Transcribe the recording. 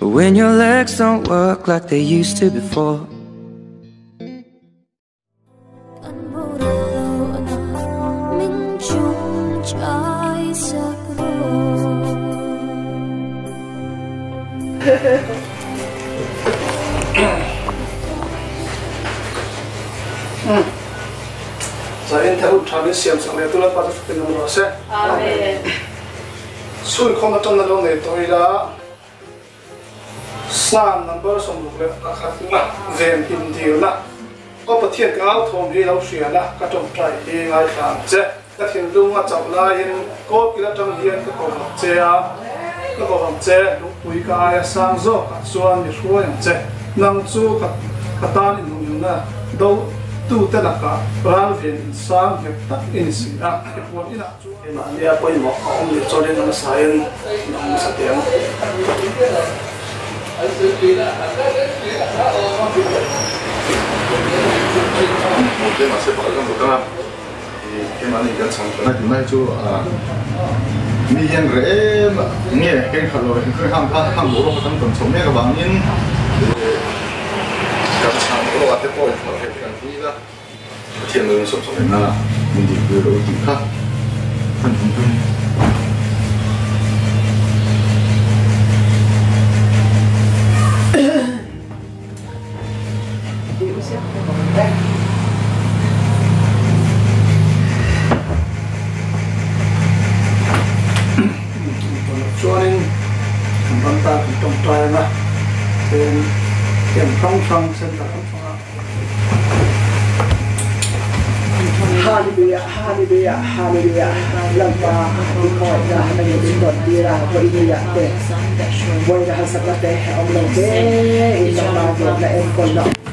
When your legs don't work like they used to before. za in theo thani siam sang le tulan pa ta pin mo se Amen. sui khom ton na lo ne to ila san number som lu le ka khat na ven in dir na ko pa thian ka au thom hi lo sia na ka tom trai hi ngai kham che ka thian lu ma chau la yin ko kila tang hian ka ko che a ka ko ham che lu pui ka ya sang zo ka chuan ni hruai ang che nang chu ka ka tan in lu na do tu te la ka ral ven sang he tak in si a he pon ina chu e ma nia poi mo om ni cho den na sa yin nang sa tiang tema se parla bukan ke mana ikan sangkana guna itu ni yang re ni yang kalau yang hang hang hang boro kan kan somnya ke bangin kan sang boro ate po yang kalau kan ni lah tiang yang som som na ni di ke ro ti ka kan kan kan ban ta ki tom trai na ten kem thong thong sen ta thong thong Hallelujah, hallelujah, hallelujah. Lamba di ko na na yung don tira ko iniya te. Boy na sa kate ang lang te. Ilang mga na en ko na.